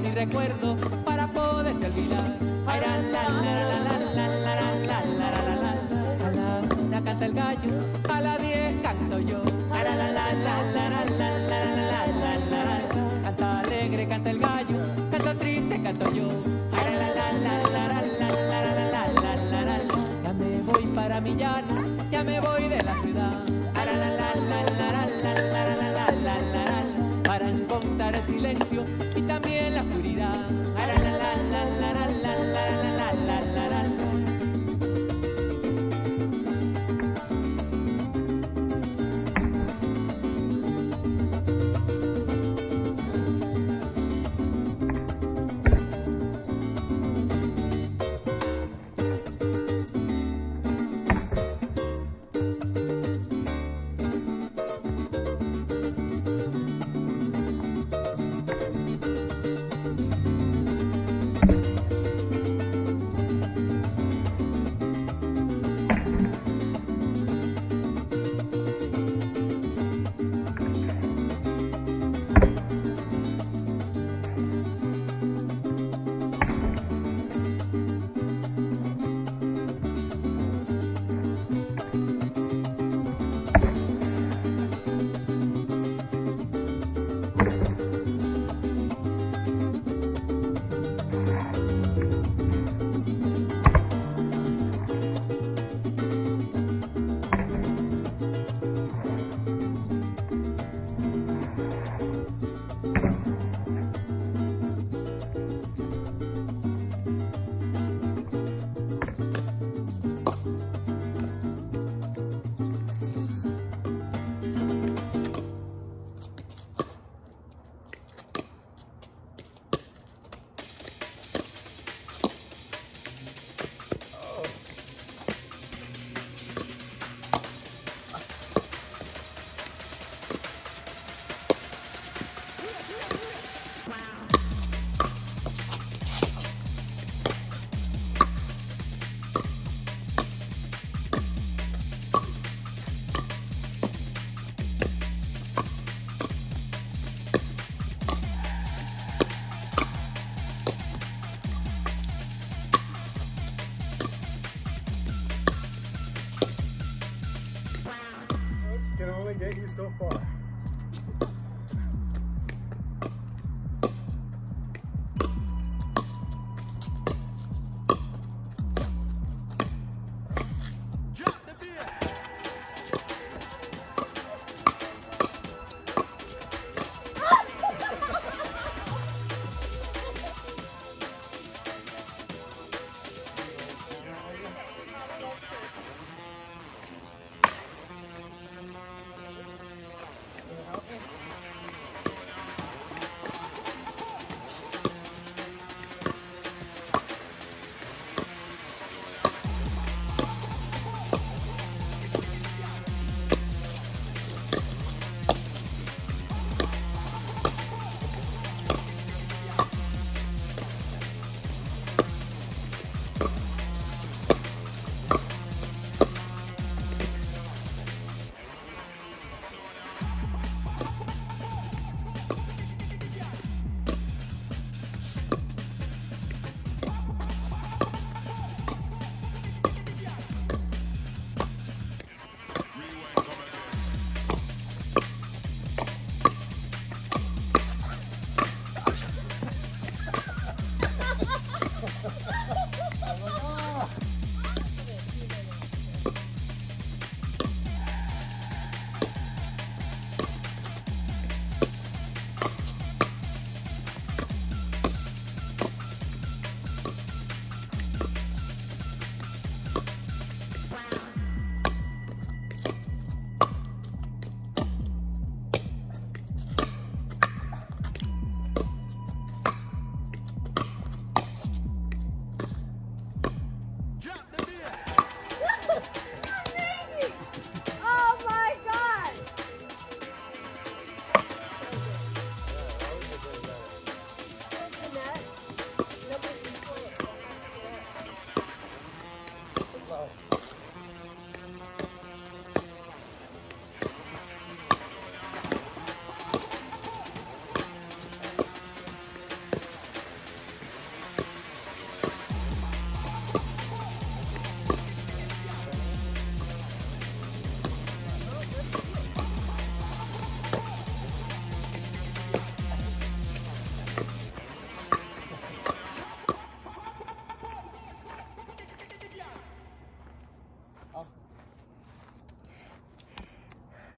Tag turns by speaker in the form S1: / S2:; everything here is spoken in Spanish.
S1: ni recuerdo para poderte olvidar. La, la, la, la, canta el gallo, a la 10 canto yo. La, la, la, la, la, la, la, la, la, la, canta alegre, canta el gallo, canta triste, canto yo. Ay, la, la, la, la, la, la, la, la, la, la, la, ya me voy para mi ya me voy de la ciudad. La, la, la, el silencio y también la oscuridad.
S2: only get you so far.